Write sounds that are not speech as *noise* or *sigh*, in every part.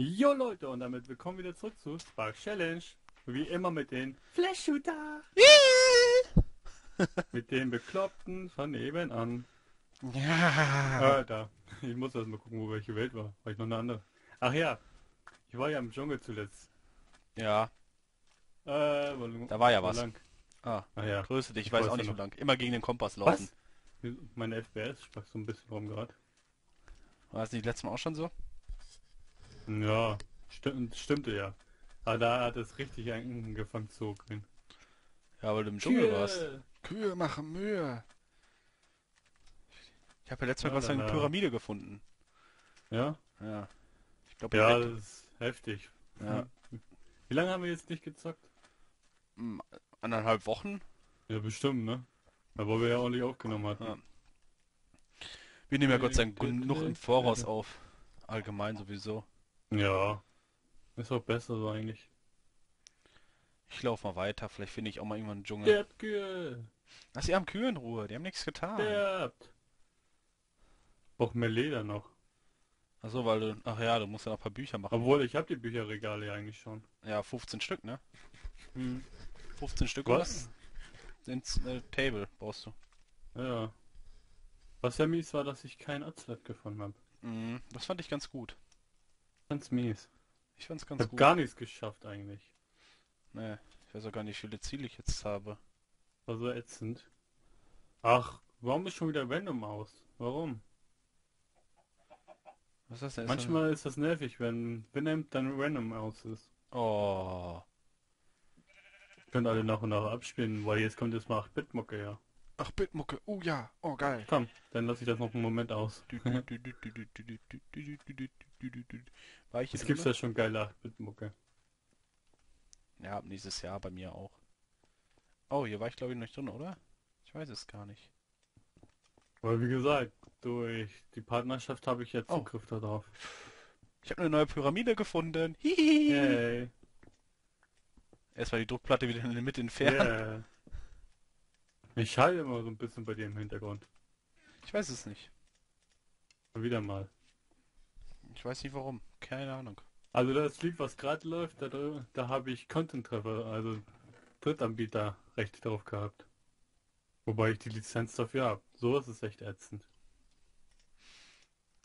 Jo Leute, und damit willkommen wieder zurück zu Spark Challenge. Wie immer mit den Flash Shooter. *laughs* mit den Bekloppten von nebenan. Ja. Äh, da. Ich muss erst mal gucken, wo welche Welt war. War ich noch eine andere. Ach ja. Ich war ja im Dschungel zuletzt. Ja, Äh, wo, Da war ja was. Lang? ah, Ach ja. grüße dich, ich Ich weiß auch nicht, wo lang. Immer gegen den Kompass laufen. Was? Meine FPS sprach so ein bisschen rum gerade. War das nicht letztes Mal auch schon so? Ja, stimmt, stimmte ja. Aber da hat es richtig angefangen zu ruckeln. Ja, weil du im Dschungel warst. Kühe machen Mühe. Ich habe ja letztes Mal dann, eine äh, Pyramide gefunden. Ja? Ja. Ich glaube, Ja, das ist heftig. ja. Wie lange haben wir jetzt nicht gezockt? mm, anderthalb Wochen. Ja, bestimmt, ne? Weil wir ja ordentlich aufgenommen hatten. Ja. Wir nehmen ja Gott sei Dank genug im Voraus auf. Allgemein sowieso. Ja. Ist auch besser so eigentlich. Ich laufe mal weiter, vielleicht finde ich auch mal irgendwann einen Dschungel. Sterbt Kühe! Lass ihr haben Kühe in Ruhe, die haben nichts getan. Sterbt! Braucht mehr Leder noch. Achso, weil du, ach ja, du musst ja noch ein paar Bücher machen. Obwohl, ich habe die Bücherregale ja eigentlich schon. Ja, 15 Stück, ne? Hm. 15 Stück Was? oder? Ins äh, Table brauchst du. Ja. Was ja mies war, dass ich kein Azlet gefunden habe. Mhm, das fand ich ganz gut. Ganz mies. Ich fand's Ich ganz habe gut. gar nichts geschafft eigentlich. Nee, ich weiß auch gar nicht, wie viele Ziele ich jetzt habe. War so ätzend. Ach, warum ist schon wieder Random aus? Warum? Was ist das denn? Manchmal ist das nervig, wenn Venom dann Random aus ist. Oh. Könnt alle nach und nach abspielen, weil jetzt kommt jetzt mal 8-Bit-Mucke her. Ach, Bitmucke. Oh ja. Oh, geil. Komm, dann lasse ich das noch einen Moment aus. War ich Jetzt jetzt gibt's ja schon geile 8-Bit-Mucke. Ja, nächstes Jahr bei mir auch. Oh, hier war ich glaube ich noch nicht drin, oder? Ich weiß es gar nicht. Weil wie gesagt, durch die Partnerschaft habe ich jetzt Oh. Zugriff darauf. Ich habe eine neue Pyramide gefunden. Hihihi. Yay. Erstmal die Druckplatte wieder in der Mitte entfernen. Yeah. Ich schalte immer so ein bisschen bei dir im Hintergrund. Ich weiß es nicht. Wieder mal. Ich weiß nicht warum. Keine Ahnung. Also das Lied, was gerade läuft, da, da habe ich Content-Treffer, also Drittanbieter Rechte drauf gehabt. Wobei ich die Lizenz dafür habe. So ist es echt ätzend.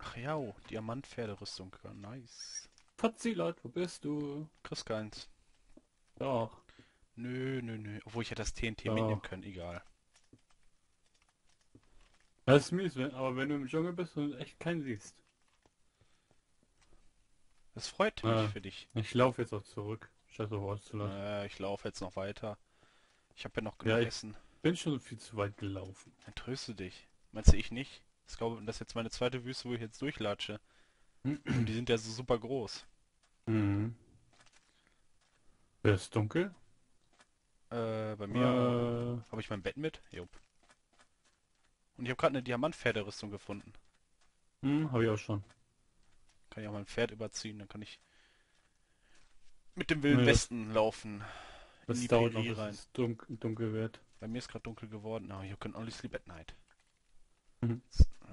Ach ja, oh, Diamant-Pferderüstung. Nice. Fazilot, wo bist du? Chris keins. Doch. Nö, nö, nö. Obwohl ich hätte das TNT Doch. mitnehmen können, egal. Das ist mies, wenn, aber wenn du im Dschungel bist und echt keinen siehst. Das freut mich Ah. für dich. Ich laufe jetzt auch zurück, statt auf auszulassen. Äh, ich laufe jetzt noch weiter. Ich habe ja noch genug Ja, ich- Essen. Bin schon viel zu weit gelaufen. Dann tröste dich. Meinst du ich nicht? Ich glaube, das ist jetzt meine zweite Wüste, wo ich jetzt durchlatsche. *clears throat* Und die sind ja so super groß. Mhm. Wer ist dunkel? Äh, bei mir Äh, habe ich mein Bett mit. Jupp. Und ich habe gerade eine Diamantpferderüstung gefunden. hm, habe ich auch schon. Kann ich auch mein Pferd überziehen, dann kann ich mit dem Wilden Nee, das- Westen laufen. Das in die dauert noch, Prärie bis rein. es dunkel, dunkel wird. Bei mir ist gerade dunkel geworden. Oh, you can only sleep at night. Mhm.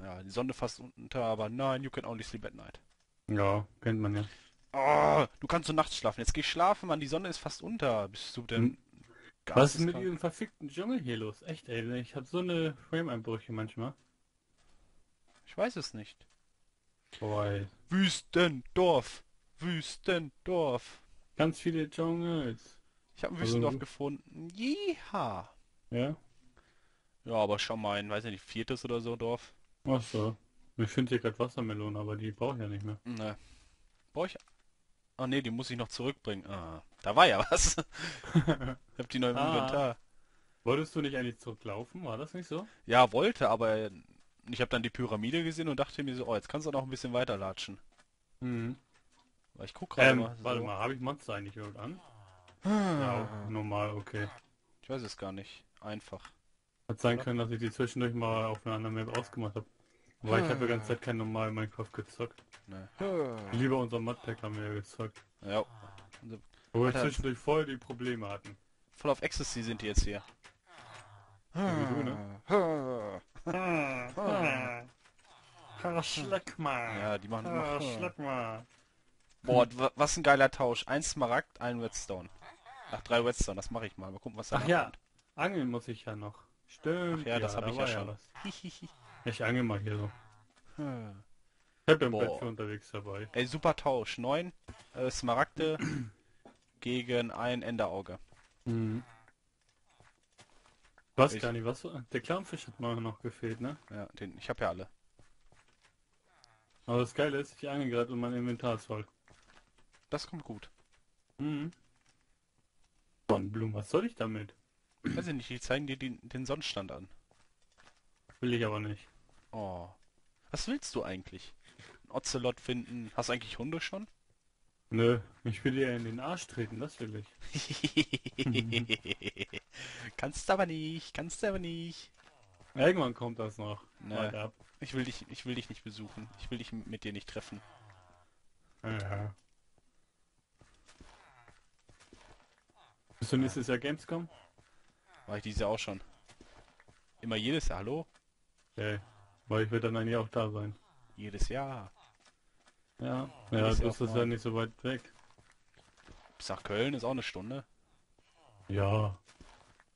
Ja, die Sonne fast unter, aber nein, you can only sleep at night. Ja, kennt man ja. Oh, du kannst so nachts schlafen. Jetzt geh ich schlafen, Mann. Die Sonne ist fast unter. Bist du denn Was ist mit diesem verfickten Dschungel hier los? Echt, ey, ich habe so eine Frame-Einbrüche manchmal. Ich weiß es nicht. Boah, ey. Wüstendorf. Wüstendorf. Ganz viele Dschungels. Ich habe ein Also- Wüstendorf gefunden. Jeha. Ja? Ja, aber schon mal ein, weiß ich nicht, viertes oder so Dorf. Ach so. Ich finde hier gerade Wassermelonen, aber die brauche ich ja nicht mehr. Ne. Brauch ich... Ah ne, die muss ich noch zurückbringen. Ah, da war ja was. *laughs* ich hab die neu im Ah. Inventar. Wolltest du nicht eigentlich zurücklaufen? War das nicht so? Ja, wollte, aber ich habe dann die Pyramide gesehen und dachte mir so, oh, jetzt kannst du noch ein bisschen weiter latschen. Mhm. Weil ich guck gerade Ähm, mal. warte so. mal, habe ich Monster eigentlich überhaupt an? Ja, Ah. normal, okay. Ich weiß es gar nicht. Einfach. Hat sein Oder? können, dass ich die zwischendurch mal auf einer anderen Map ausgemacht habe. Weil ich habe die ganze Zeit kein normal Minecraft gezockt. Ne. Lieber unser Modpack haben wir ja gezockt. Ja. Wo wir zwischendurch voll die Probleme hatten. voll auf Ecstasy sind die jetzt hier. Ja, wie du, ne? Schleck mal. Ja, die machen immer. Boah, wa- was ein geiler Tausch. Ein Smaragd, ein Redstone. Ach, drei Redstone, das mache ich mal. Mal gucken, was da Ach ja, angeln muss ich ja noch. Stimmt. Ach ja, das hab da ich ja schon. was. *laughs* Ich angel mal hier so. Hm. Ich für unterwegs dabei. Ey, super Tausch. Neun äh, Smaragde *clears throat* gegen ein Enderauge. Mhm. Was Ich- nicht, was? Der Clownfisch hat mal noch gefehlt, ne? Ja, den, ich habe ja alle. Aber das Geile ist, ich gerade und mein Inventar ist voll. Das kommt gut. Mhm. Sonnenblumen, was soll ich damit? Weiß ich nicht, die zeigen dir den, den Sonnenstand an. Will ich aber nicht. Oh. Was willst du eigentlich? Ocelot finden? Hast du eigentlich Hunde schon? Nö, ich will dir in den Arsch treten, das will ich. *laughs* kannst aber nicht, kannst aber nicht. Irgendwann kommt das noch. Warte ab. Ich will dich, ich will dich nicht besuchen. Ich will dich mit dir nicht treffen. Ja. Bist du nächstes Jahr Gamescom? War ich dieses Jahr auch schon. Immer jedes Jahr, hallo? Okay. Weil ich will dann eigentlich auch da sein. Jedes Jahr. Ja. Ja, das ist ja nicht so weit weg. Bis nach Köln ist auch eine Stunde. Ja.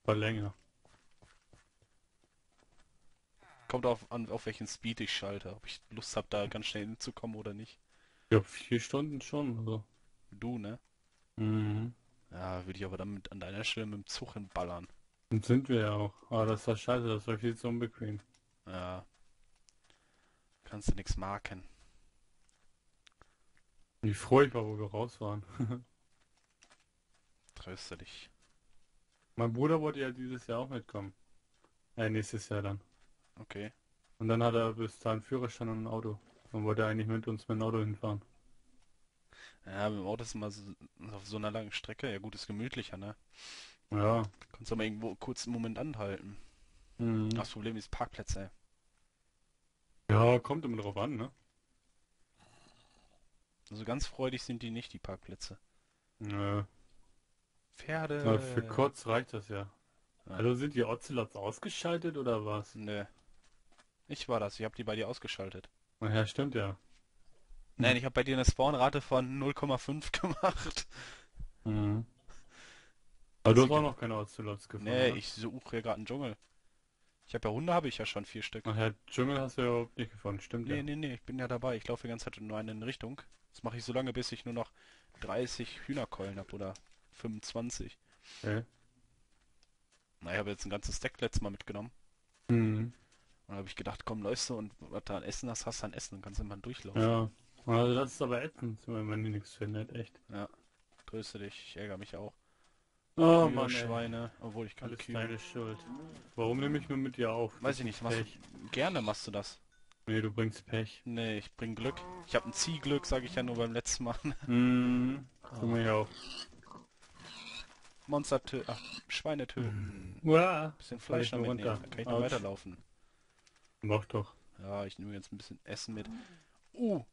War länger. Kommt auf, an, auf welchen Speed ich schalte. Ob ich Lust habe, da ganz schnell hinzukommen oder nicht. Ich glaube vier Stunden schon. Also. Du, ne? Mhm. Ja, würde ich aber dann mit, an deiner Stelle mit dem Zug hinballern. Und sind wir ja auch. Aber das war scheiße, das war viel zu unbequem. Ja. Kannst du nix marken. Wie froh ich war, wo wir raus waren. *laughs* Tröste dich. mein Bruder wollte ja dieses Jahr auch mitkommen. Äh, nächstes Jahr dann. Okay. Und dann hat er bis dahin Führerschein und ein Auto. Und wollte eigentlich mit uns mit dem Auto hinfahren. Ja, mit dem Auto ist immer so, auf so einer langen Strecke. Ja gut, ist gemütlicher, ne? Ja. Kannst du mal irgendwo kurz einen Moment anhalten. Mhm. Das Problem ist Parkplätze. Ja, kommt immer drauf an, ne? Also ganz freudig sind die nicht, die Parkplätze. Nö. Pferde. Na, für kurz reicht das ja. Ja. Also sind die Ocelots ausgeschaltet oder was? Nö. Ich war das, ich habe die bei dir ausgeschaltet. Ja, stimmt ja. Nein, ich habe bei dir eine Spawnrate von 0,5 *laughs* gemacht. Mhm. Aber du hast auch noch keine Ocelots gefunden. Nee, ne? ich suche hier gerade einen Dschungel. Ich habe ja Hunde, habe ich ja schon vier Stück. Ach ja, Dschungel hast du ja überhaupt nicht gefunden, stimmt Nee, ja. nee, nee, ich bin ja dabei. Ich laufe die ganze Zeit nur in eine Richtung. Das mache ich so lange, bis ich nur noch 30 Hühnerkeulen habe oder 25. Okay. Na, ich habe jetzt ein ganzes Stack letztes Mal mitgenommen. Mhm. Und habe ich gedacht, komm, läufst du und was da an Essen hast, hast du an Essen und kannst immer durchlaufen. Ja. Also das ist aber ätzend, wenn man nichts findet, echt. Tröste dich, ich ärgere mich auch. Oh Kühe, Mann, ey. Schweine, obwohl ich keine Alles Kühe. deine Schuld. Warum nehme ich nur mit dir auf? Weiß ich nicht, machst Pech. du, gerne machst du das. Nee, du bringst Pech. Nee, ich bring Glück. Ich habe ein Ziehglück, sage ich ja nur beim letzten Mal. *laughs* Mhm. Tu mir auch. Monster töten, ach, Schweine töten. Uah. Bisschen Fleisch noch mitnehmen, runter. dann kann ich noch Autsch. weiterlaufen. Mach doch. Ja, ich nehme jetzt ein bisschen Essen mit. Uh,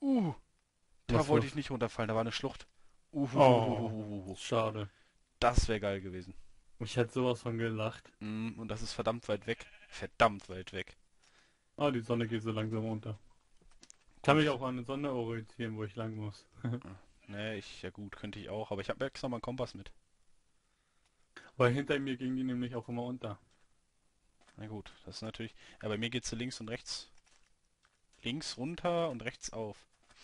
uh, da Was wollte ich nicht runterfallen, da war eine Schlucht. Uh, Oh. Schade. Das wäre geil gewesen. Ich hätte sowas von gelacht. Mm, und das ist verdammt weit weg. Verdammt weit weg. Ah, die Sonne geht so langsam unter. Kann mich auch an der Sonne orientieren, wo ich lang muss. *laughs* Nee, ich, ja gut, könnte ich auch, aber ich habe extra mal einen Kompass mit. Weil hinter mir ging die nämlich auch immer unter. Na gut, das ist natürlich. Ja, bei mir geht's links und rechts. Links runter und rechts auf.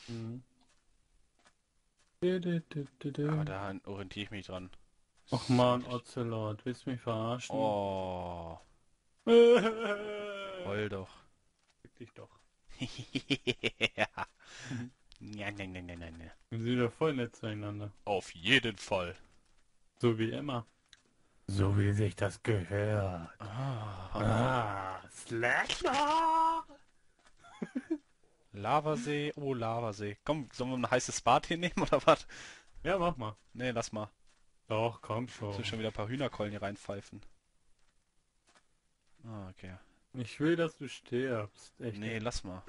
Mhm. Aber da orientiere ich mich dran. Och man, Ocelot, willst du mich verarschen? Oh, *laughs* heul doch. Dich doch. *laughs* ja. Ja, nein, nein, nein, nein, nein. Wir sind wieder voll nett zueinander. Auf jeden Fall. So wie immer. So wie sich das gehört. Ah, Ah, Slacker! *laughs* Lavasee, oh Lavasee. Komm, sollen wir ein heißes Bad hier nehmen oder was? Ja, mach mal. Nee, lass mal. Doch, komm schon. will schon wieder ein paar Hühnerkeulen hier reinpfeifen. Ah, okay. Ich will, dass du stirbst. Echt. Nee, lass mal.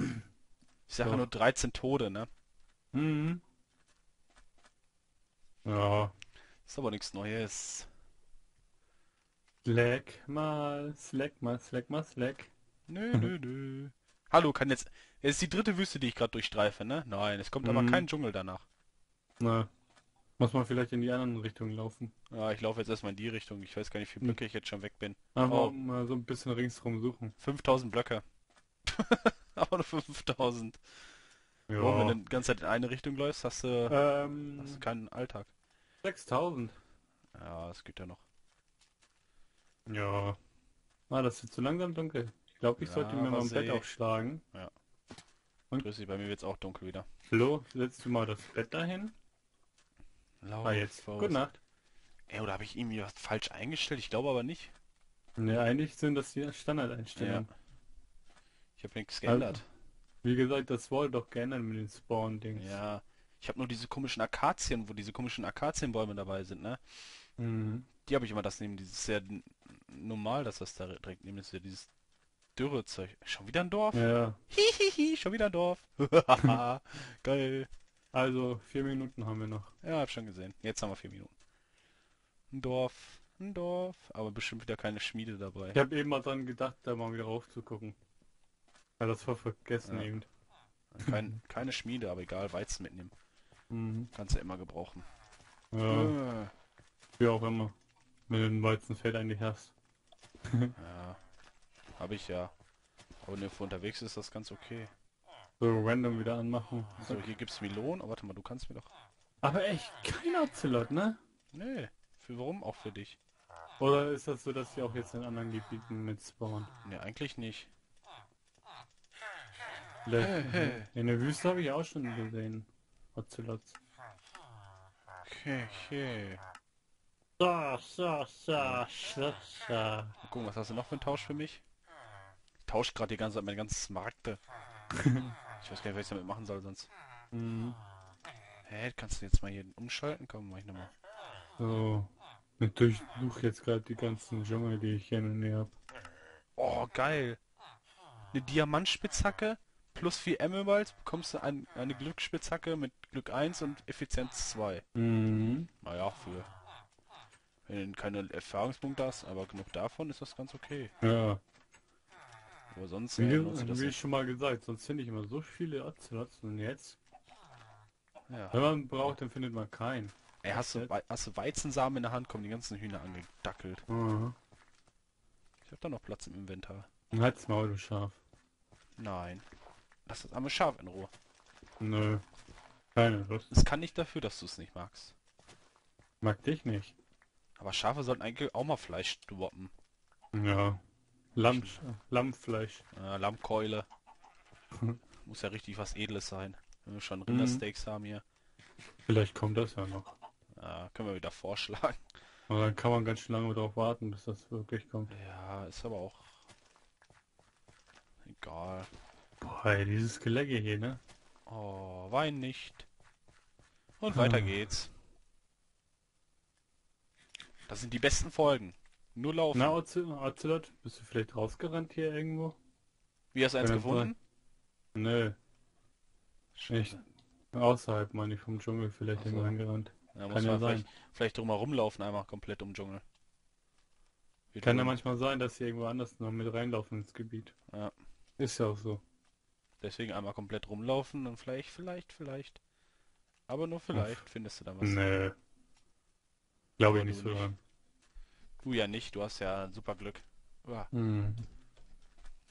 Ich sage Doch. nur 13 Tode, ne? Mhm. Ja. Ist aber nichts Neues. Slack mal, slack mal, slack mal, slack. Nö, nö, nö. Hallo, kann jetzt... Es ist die dritte Wüste, die ich gerade durchstreife, ne? Nein, es kommt aber Mhm. kein Dschungel danach. Na, muss man vielleicht in die anderen Richtungen laufen. Ja, ich laufe jetzt erstmal in die Richtung. Ich weiß gar nicht, wie viele Hm. Blöcke ich jetzt schon weg bin. Aber Oh. mal so ein bisschen ringsrum suchen. 5000 Blöcke. *laughs* Aber nur 5000. Ja. Wenn du die ganze Zeit in eine Richtung läufst, hast du, ähm, hast du keinen Alltag. 6000. Ja, das geht ja noch. Ja. Ah, das wird zu langsam dunkel. Ich glaube, ich Ja, sollte mir mal ein Bett aufschlagen. Und? Grüß dich, bei mir wird's auch dunkel wieder. Flo, setzt du mal das Bett dahin? Lauf, Ah, jetzt. Faust. Gute Nacht. Ey, oder habe ich irgendwie was falsch eingestellt? Ich glaube aber nicht. Ne, eigentlich sind das die Standardeinstellungen. Ich habe nichts geändert. Wie gesagt, das wurde doch geändert mit den Spawn-Dings. Ja. Ich habe nur diese komischen Akazien, wo diese komischen Akazienbäume dabei sind, ne? Mhm. Die habe ich immer das nehmen. Dieses sehr normal, dass das da direkt. Das ist ja dieses dürre Zeug. Schon wieder ein Dorf? Ja, Hihihi, schon wieder ein Dorf. *laughs* Geil. Also vier Minuten haben wir noch. Ja, hab schon gesehen. Jetzt haben wir vier Minuten. Ein Dorf, ein Dorf, aber bestimmt wieder keine Schmiede dabei. Ich habe eben mal dran gedacht, da mal wieder raufzugucken. Ja, das war vergessen Ja. eben. Kein, keine Schmiede, aber egal, Weizen mitnehmen. Mhm. Kannst du immer gebrauchen. Ja, Äh, wie auch immer. Wenn du ein Weizenfeld eigentlich hast. Ja, habe ich ja. Aber wenn du unterwegs ist, das ganz okay. So random wieder anmachen. So, hier gibt's Melonen. Oh, warte mal, du kannst mir doch... Aber echt kein Ocelot, ne? Nee, für warum? Auch für dich. Oder ist das so, dass sie auch jetzt in anderen Gebieten mit spawnen? Nee, eigentlich nicht. Hey, hey. In der Wüste habe ich auch schon gesehen. Ocelots. Okay, okay. So, so, so, so, so. Gucken, was hast du noch für einen Tausch für mich? Ich tausche gerade die ganze Zeit meine ganzen Smaragde. *laughs* ich weiß gar nicht, was ich damit machen soll sonst. Mhm. Hä, kannst du jetzt mal hier umschalten? Komm, mach ich nochmal. So. Ich durchsuche jetzt gerade die ganzen Dschungel, die ich hier in der Nähe habe. Oh, geil. Eine Diamantspitzhacke plus 4 Emeralds bekommst du ein, eine Glücksspitzhacke mit Glück 1 und Effizienz 2. Mhm. Naja, für... Wenn du keine Erfahrungspunkte hast, aber genug davon ist das ganz okay. Ja. Aber sonst Wie, äh, wie nicht. schon mal gesagt, sonst finde ich immer so viele Ocelots und jetzt, Ja. wenn man braucht, dann findet man keinen. Ey, hast du, hast du Weizensamen in der Hand, kommen die ganzen Hühner angedackelt. Mhm. Ich hab da noch Platz im Inventar. Halt's Maul, du Schaf. Nein. Lass das arme Schaf in Ruhe. Nö. Keine Lust. Es kann nicht dafür, dass du es nicht magst. Mag dich nicht. Aber Schafe sollten eigentlich auch mal Fleisch droppen. Ja. Lamm, Lammfleisch. Äh, Lammkeule. *laughs* Muss ja richtig was Edles sein. Wenn wir schon Rindersteaks haben hier. Vielleicht kommt das ja noch. Äh, können wir wieder vorschlagen. *laughs* Aber dann kann man ganz schön lange darauf warten, bis das wirklich kommt. Ja, ist aber auch... Egal. Boah, ey, dieses Gelegge hier, ne? Oh, wein nicht. Und weiter Ah. geht's. Das sind die besten Folgen. Nur laufen. Na, Ocelot, bist du vielleicht rausgerannt hier irgendwo? Wie hast du eins gefunden? Nö, nicht. Außerhalb, meine ich, vom Dschungel vielleicht so. irgendwo hingerannt. Ja, Kann ja sein. vielleicht, vielleicht drum herum laufen, einmal komplett um Dschungel. Wird Kann ja manchmal sein, dass sie irgendwo anders noch mit reinlaufen ins Gebiet. Ja. Ist ja auch so. Deswegen einmal komplett rumlaufen und vielleicht, vielleicht, vielleicht. Aber nur vielleicht findest du da was. Nö. Glaube ich nicht so dran. Du ja nicht, du hast ja super Glück. Uah, Hm.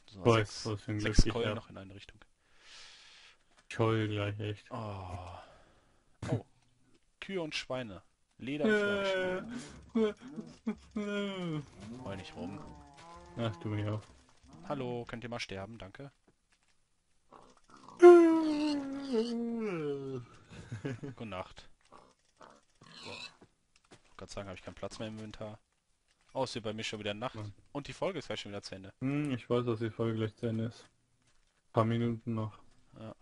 so Weiß, sechs, was für ein sechs Glück ich Keulen noch in eine Richtung. Ich heul gleich echt. Oh. oh. Kühe und Schweine. Lederfleisch. Heul nicht rum. Ach du mir auch. Hallo, könnt ihr mal sterben, danke. *laughs* Gute Nacht. So. Gott sagen, habe ich keinen Platz mehr im Inventar. Oh, ist hier bei mir schon wieder Nacht. Mann. Und die Folge ist gleich schon wieder zu Ende. Hm, ich weiß, dass die Folge gleich zu Ende ist. paar Minuten noch. Ja.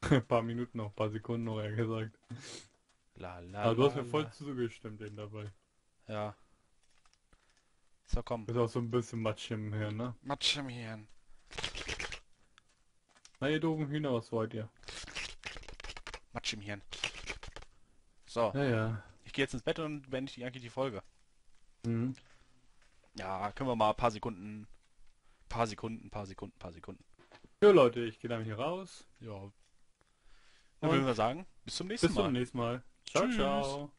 *laughs* paar Minuten noch, paar Sekunden noch, eher gesagt. La la Aber du hast mir voll la. zugestimmt eben dabei. Ja. So, komm. Ist auch so ein bisschen Matsch im Hirn, ne? Matsch im Hirn. Na ihr doofen Hühner, was wollt ihr? Matsch im Hirn. So, Ja, ja. ich gehe jetzt ins Bett und beende die eigentlich die Folge. Mhm. Ja, können wir mal ein paar Sekunden, paar Sekunden, paar Sekunden, paar Sekunden. Jo Leute, ich gehe dann hier raus. Ja. Dann würden wir sagen, bis zum nächsten bis Mal. zum nächsten Mal. Ciao, Tschüss. ciao.